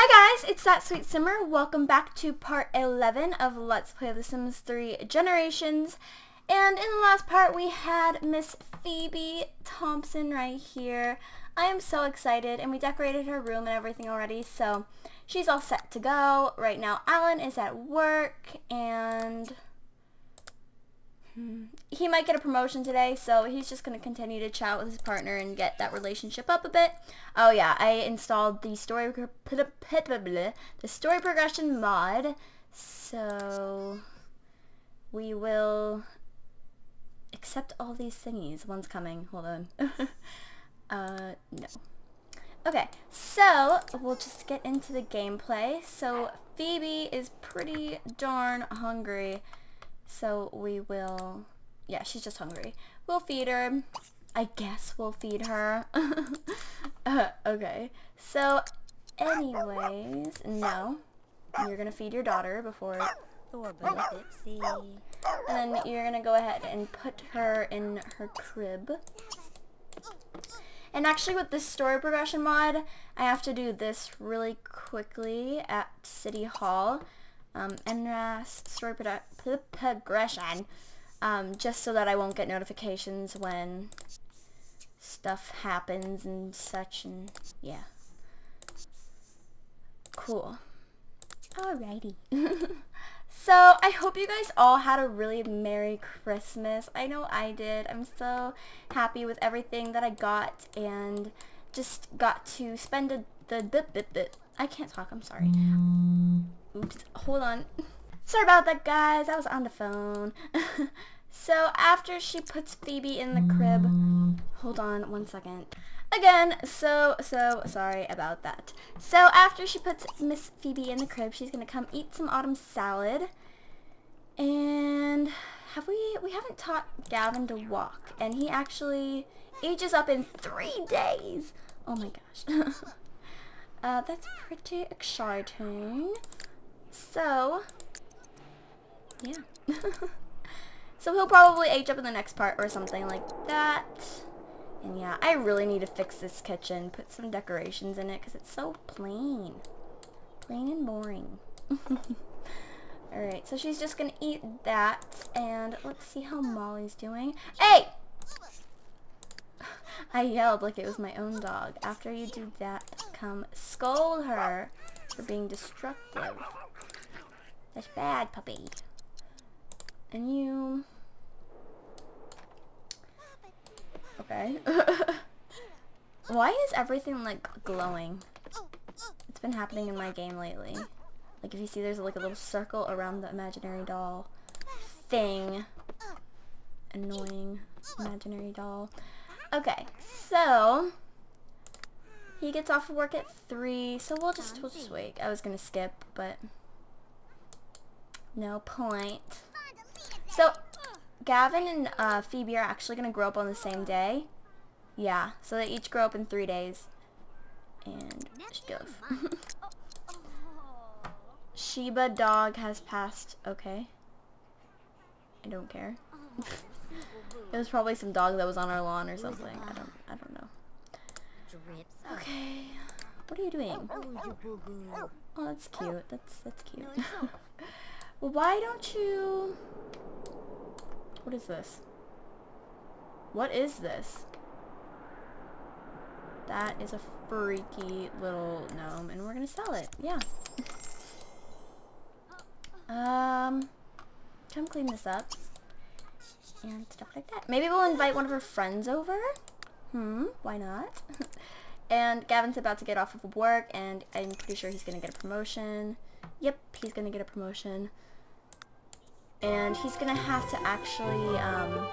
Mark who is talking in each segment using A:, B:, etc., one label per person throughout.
A: Hi guys, it's That Sweet Simmer. Welcome back to part 11 of Let's Play The Sims 3 Generations. And in the last part we had Miss Phoebe Thompson right here. I am so excited and we decorated her room and everything already so she's all set to go. Right now Alan is at work and he might get a promotion today, so he's just going to continue to chat with his partner and get that relationship up a bit. Oh yeah, I installed the story the story progression mod, so we will accept all these thingies. One's coming. Hold on. uh, no. Okay, so we'll just get into the gameplay. So Phoebe is pretty darn hungry. So we will, yeah, she's just hungry. We'll feed her. I guess we'll feed her. uh, okay. So anyways, no. You're to feed your daughter before... And then you're to go ahead and put her in her crib. And actually with this story progression mod, I have to do this really quickly at City Hall um, NRaas story progression um, just so that I won't get notifications when stuff happens and such and yeah. Cool. Alrighty. so I hope you guys all had a really Merry Christmas. I know I did. I'm so happy with everything that I got and just got to spend a, the, the, the, the I can't talk, I'm sorry. Oops, hold on. Sorry about that, guys. I was on the phone. so after she puts Phoebe in the crib, hold on one second. Again, so, so sorry about that. So after she puts Miss Phoebe in the crib, she's going to come eat some autumn salad. And have we, we haven't taught Gavin to walk. And he actually ages up in three days. Oh my gosh. uh, that's pretty exciting. So, yeah. so he'll probably age up in the next part or something like that. And yeah, I really need to fix this kitchen. Put some decorations in it because it's so plain. Plain and boring. Alright, so she's just going to eat that. And let's see how Molly's doing. Hey! I yelled like it was my own dog. After you do that, come scold her for being destructive. That's bad, puppy. And you... Okay. Why is everything, like, glowing? It's been happening in my game lately. Like, if you see there's, like, a little circle around the imaginary doll thing. Annoying imaginary doll. Okay, so... He gets off of work at 3, so we'll just, we'll just wait. I was gonna skip, but... No point. So, Gavin and uh, Phoebe are actually going to grow up on the same day. Yeah, so they each grow up in three days. And stuff. Sheba dog has passed. Okay. I don't care. it was probably some dog that was on our lawn or something. I don't I don't know. Okay. What are you doing? Oh, that's cute. That's that's cute. Well, why don't you... What is this? What is this? That is a freaky little gnome, and we're gonna sell it. Yeah. um, come clean this up. And stuff like that. Maybe we'll invite one of her friends over? Hmm, why not? and Gavin's about to get off of work, and I'm pretty sure he's gonna get a promotion. Yep, he's gonna get a promotion and he's gonna have to actually um,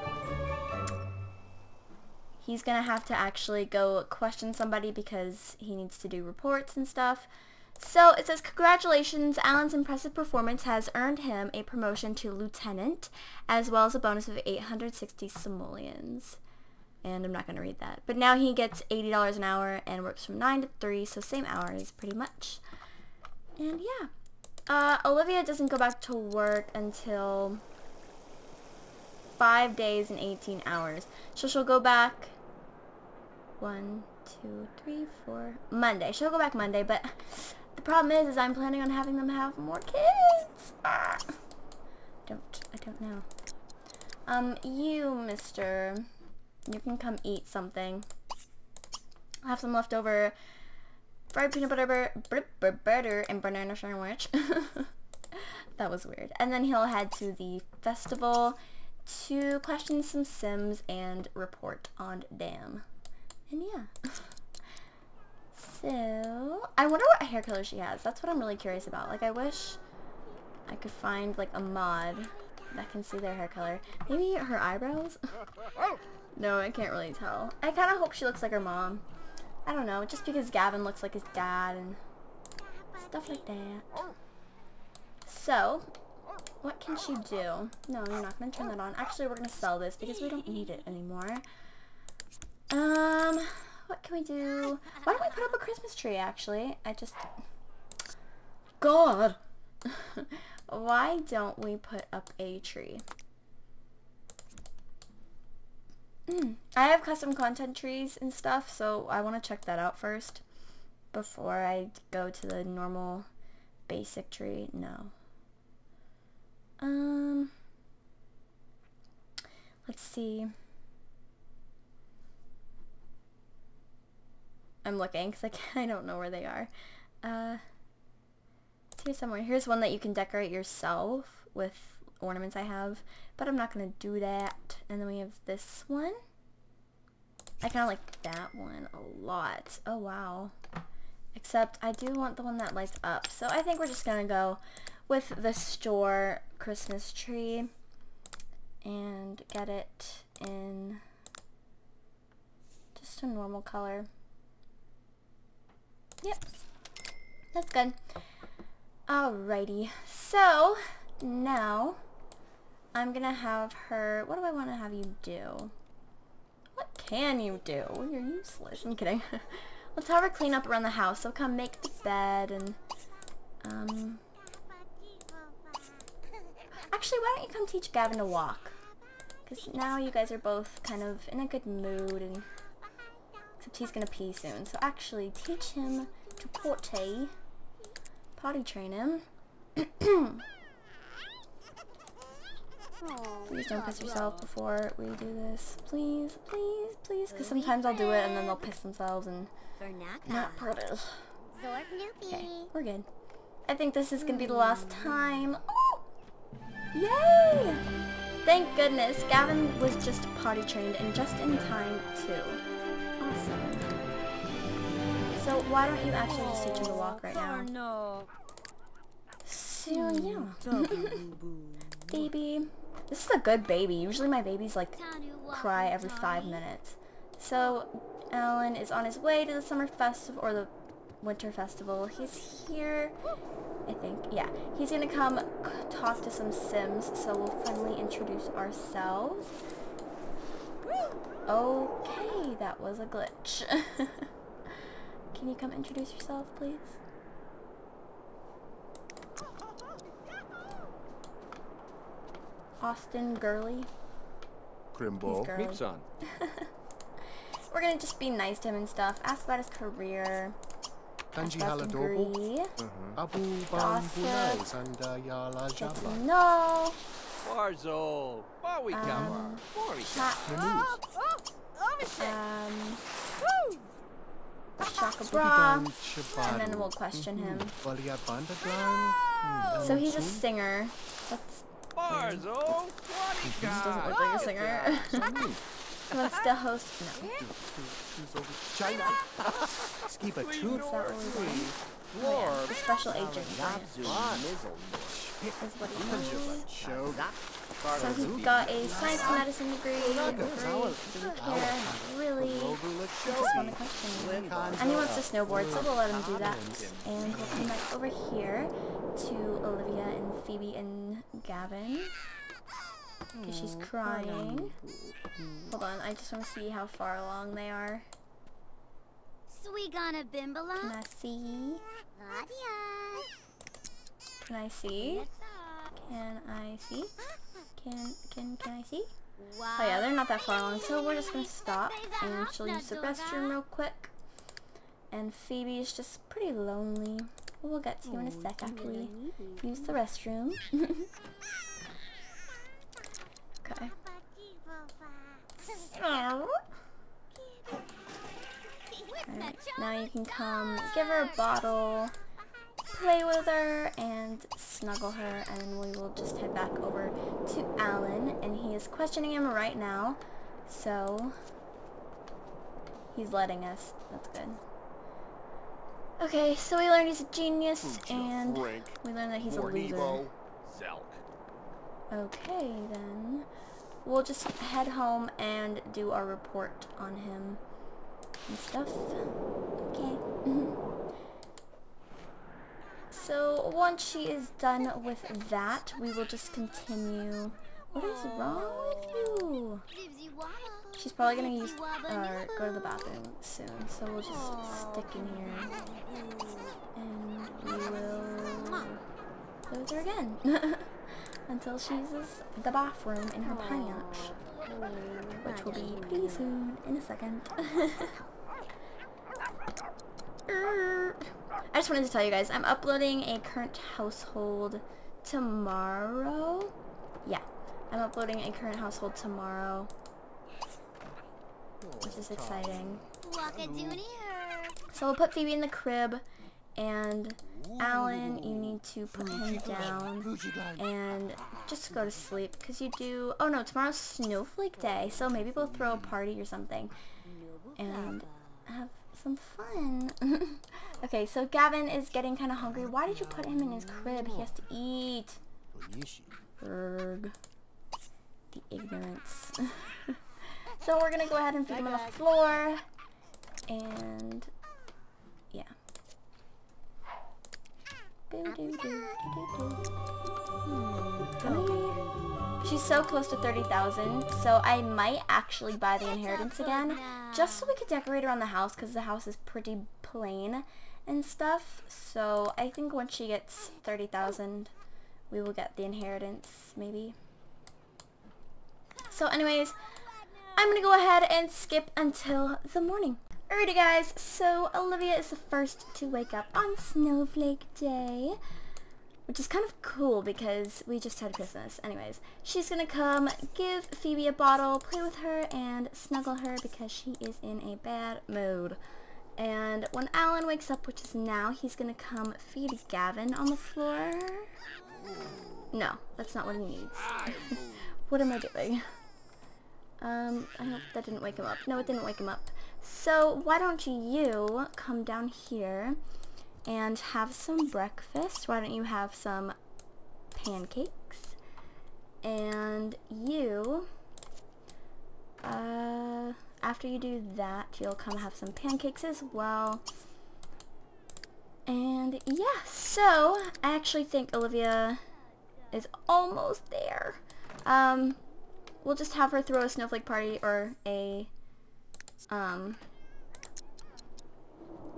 A: he's gonna have to actually go question somebody because he needs to do reports and stuff. So it says congratulations Alan's impressive performance has earned him a promotion to lieutenant as well as a bonus of 860 simoleons. And I'm not gonna read that. But now he gets $80 an hour and works from 9 to 3 so same hours pretty much. And yeah uh, Olivia doesn't go back to work until five days and 18 hours. So she'll go back one, two, three, four, Monday. She'll go back Monday, but the problem is, is I'm planning on having them have more kids. Ah. Don't, I don't know. Um, you, mister, you can come eat something. I have some leftover fried peanut butter, butter, butter and banana sandwich. that was weird. And then he'll head to the festival to question some Sims and report on Dam. And yeah. So, I wonder what hair color she has. That's what I'm really curious about. Like, I wish I could find, like, a mod that can see their hair color. Maybe her eyebrows? no, I can't really tell. I kind of hope she looks like her mom. I don't know, just because Gavin looks like his dad and stuff like that. So, what can she do? No, you're not going to turn that on. Actually, we're going to sell this because we don't need it anymore. Um, what can we do? Why don't we put up a Christmas tree, actually? I just... God! Why don't we put up a tree? Mm. I have custom content trees and stuff, so I want to check that out first before I go to the normal basic tree. No. Um, let's see. I'm looking because I, I don't know where they are. Uh, it's here somewhere. Here's one that you can decorate yourself with ornaments I have, but I'm not going to do that. And then we have this one. I kind of like that one a lot. Oh, wow. Except I do want the one that lights up. So I think we're just going to go with the store Christmas tree and get it in just a normal color. Yep. That's good. Alrighty. So, now, I'm gonna have her... What do I want to have you do? What can you do? You're useless. I'm kidding. Let's have her clean up around the house. So come make the bed and... Um... Actually, why don't you come teach Gavin to walk? Because now you guys are both kind of in a good mood and Except he's gonna pee soon. So actually, teach him to potty. Potty train him. please don't piss yourself before we do this. Please, please, please. Because sometimes I'll do it and then they'll piss themselves and not part of Okay, we're good. I think this is gonna be the last time. Oh! Yay! Thank goodness. Gavin was just potty trained and just in time too. Awesome. So why don't you actually just teach him to walk right now? So yeah. baby. This is a good baby. Usually my babies like cry every five minutes. So Alan is on his way to the summer festival or the winter festival. He's here, I think. Yeah, he's gonna come talk to some Sims. So we'll finally introduce ourselves. Okay, that was a glitch. Can you come introduce yourself, please? Austin Gurley.
B: Crimbo.
C: Mipson.
A: We're gonna just be nice to him and stuff. Ask about his career.
B: Kanji
A: Ask about
B: Haladobo. Abu
A: Gossip.
B: Bambulai Sanda Yala
A: Get to
B: Jabla.
A: know.
C: Warzo. Bawi Kamar.
A: Um,
C: Mori
A: Um, Shaka Bra. And then we'll question him. So he's a singer. That's,
C: Warzo.
A: he
C: Warika.
A: doesn't look like a singer. he wants to host. No.
B: China. Skiba
C: Please
B: Truth.
A: Is that what we want?
C: War.
A: A special agent. right?
C: Is
A: Is what he wants. So he got a science medicine degree. Great. Didn't care. Really. Just want to question him. And he wants to snowboard, so we'll let him do that. And we'll come back over here to Olivia and Phoebe and Gavin. Because she's crying. Hold on, I just want to see how far along they are.
D: Swigana
A: Can
D: Bimbala.
A: I see? Can I see? Can I see? Can, can, can I see? Oh yeah, they're not that far along, so we're just gonna stop and she'll use the restroom real quick. And Phoebe is just pretty lonely. We'll get to you in a sec after we use the restroom. okay. Now you can come give her a bottle, play with her, and snuggle her, and then we will just head back over to Alan, and he is questioning him right now, so he's letting us. That's good. Okay, so we learned he's a genius, and we learned that he's a loser. Okay, then. We'll just head home and do our report on him and stuff. Okay. Mm-hmm. so, once she is done with that, we will just continue. What is wrong with you? She's probably gonna use or go to the bathroom soon, so we'll just stick in here and we will with her again until she uses the bathroom in her pants, which will be pretty soon in a second. Er, I just wanted to tell you guys, I'm uploading a current household tomorrow. Yeah, I'm uploading a current household tomorrow, which is exciting. So we'll put Phoebe in the crib, and Alan, you need to put him down and just go to sleep because you do. Oh no, tomorrow's Snowflake Day, so maybe we'll throw a party or something and have some fun. okay, so Gavin is getting kind of hungry. Why did you put him in his crib? He has to eat. Erg. The ignorance. so we're gonna go ahead and feed him on the floor. And yeah. Boo doo doo doo doo doo. Hmm. She's so close to 30,000, so I might actually buy the inheritance again, just so we could decorate around the house, because the house is pretty plain and stuff. So I think once she gets 30,000, we will get the inheritance, maybe. So anyways, I'm going to go ahead and skip until the morning. Alrighty guys, so Olivia is the first to wake up on Snowflake Day, which is kind of cool because we just had Christmas. Anyways, she's gonna come give Phoebe a bottle, play with her, and snuggle her because she is in a bad mood. And when Alan wakes up, which is now, he's gonna come feed Gavin on the floor. No, that's not what he needs. what am I doing? Um, I hope that didn't wake him up. No, it didn't wake him up. So why don't you come down here and have some breakfast? Why don't you have some pancakes? And you, uh, after you do that, you'll come have some pancakes as well. And yeah, so I actually think Olivia is almost there. Um, we'll just have her throw a snowflake party or a um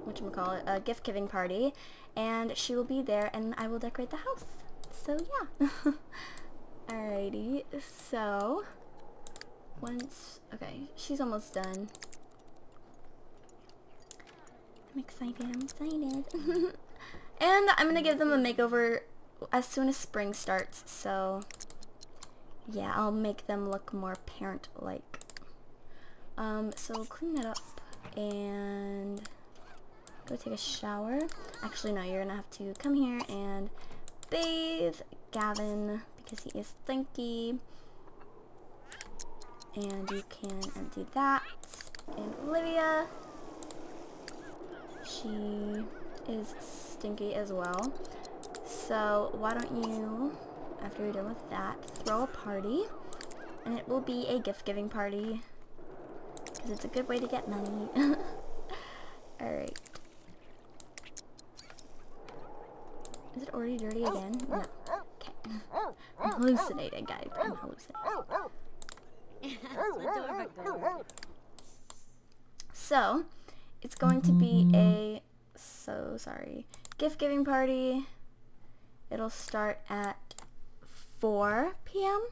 A: whatchamacallit, a gift giving party and she will be there and I will decorate the house. So yeah. Alrighty, so once okay, she's almost done. I'm excited, I'm excited. and I'm gonna give them a makeover as soon as spring starts, so yeah, I'll make them look more parent-like. Um, so clean that up and go take a shower. Actually, no, you're gonna have to come here and bathe Gavin because he is stinky. And you can empty that. And Olivia, she is stinky as well. So why don't you, after you're done with that, throw a party. And it will be a gift-giving party because it's a good way to get money. Alright. Is it already dirty again? No. Okay. I'm hallucinating, guys. I'm hallucinating. So, it's going to be a, so sorry, gift giving party. It'll start at 4 p.m.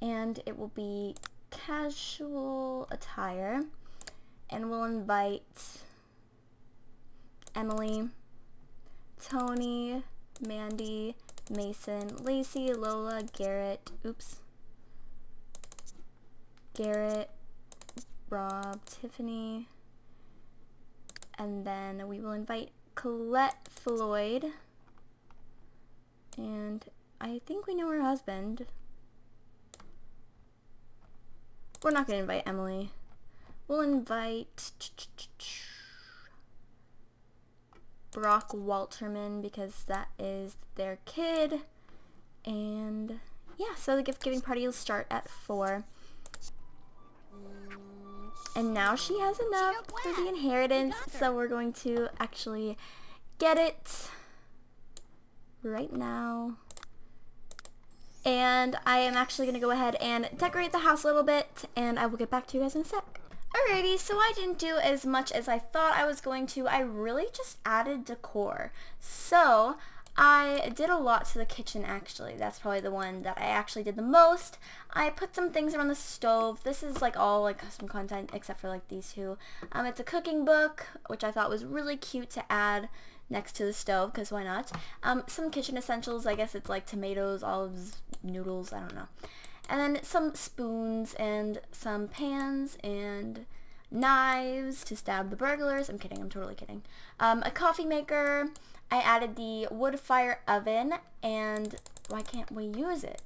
A: And it will be casual attire. And we'll invite Emily, Tony, Mandy, Mason, Lacey, Lola, Garrett, oops, Garrett, Rob, Tiffany, and then we will invite Colette Floyd, and I think we know her husband. We're not going to invite Emily. We'll invite Brock Walterman because that is their kid. And yeah, so the gift giving party will start at 4. And now she has enough for the inheritance, so we're going to actually get it right now. And I am actually going to go ahead and decorate the house a little bit, and I will get back to you guys in a sec. Alrighty, so I didn't do as much as I thought I was going to. I really just added decor. So, I did a lot to the kitchen actually. That's probably the one that I actually did the most. I put some things around the stove. This is like all like custom content except for like these two. Um, it's a cooking book, which I thought was really cute to add next to the stove because why not? Um, some kitchen essentials. I guess it's like tomatoes, olives, noodles. I don't know. And then some spoons and some pans and knives to stab the burglars. I'm kidding. I'm totally kidding. Um, a coffee maker. I added the wood fire oven and why can't we use it?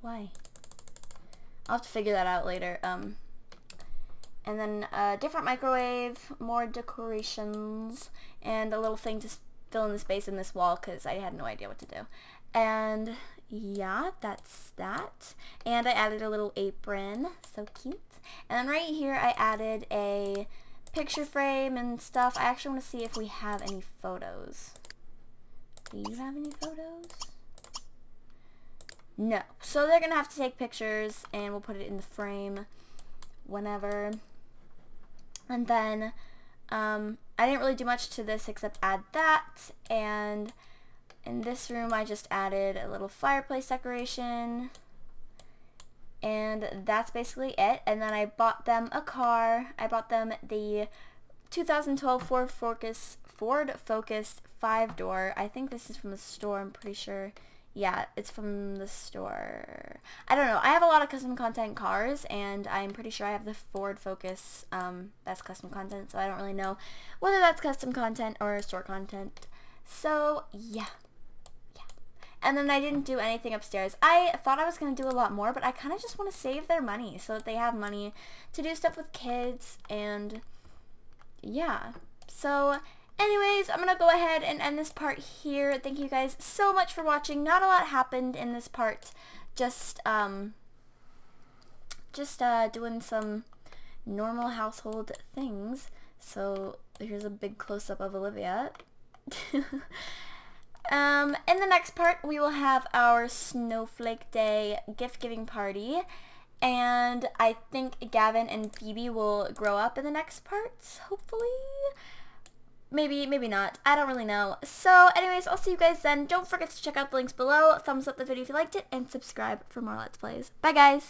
A: Why? I'll have to figure that out later. Um, and then a different microwave, more decorations, and a little thing to fill in the space in this wall because I had no idea what to do. And yeah, that's that. And I added a little apron, so cute. And then right here I added a picture frame and stuff. I actually want to see if we have any photos. Do you have any photos? No. So they're going to have to take pictures and we'll put it in the frame whenever. And then um, I didn't really do much to this except add that. And in this room I just added a little fireplace decoration. And that's basically it. And then I bought them a car. I bought them the 2012 Ford Focus Ford Focus 5-door. I think this is from the store, I'm pretty sure. Yeah, it's from the store. I don't know. I have a lot of custom content cars, and I'm pretty sure I have the Ford Focus. Um, that's custom content, so I don't really know whether that's custom content or store content. So, yeah. Yeah. And then I didn't do anything upstairs. I thought I was going to do a lot more, but I kind of just want to save their money so that they have money to do stuff with kids, and yeah. So, Anyways, I'm going to go ahead and end this part here. Thank you guys so much for watching. Not a lot happened in this part. Just, um, just, uh, doing some normal household things. So, here's a big close-up of Olivia. um, in the next part, we will have our Snowflake Day gift-giving party. And I think Gavin and Phoebe will grow up in the next parts, hopefully. Maybe, maybe not. I don't really know. So, anyways, I'll see you guys then. Don't forget to check out the links below. Thumbs up the video if you liked it, and subscribe for more Let's Plays. Bye, guys!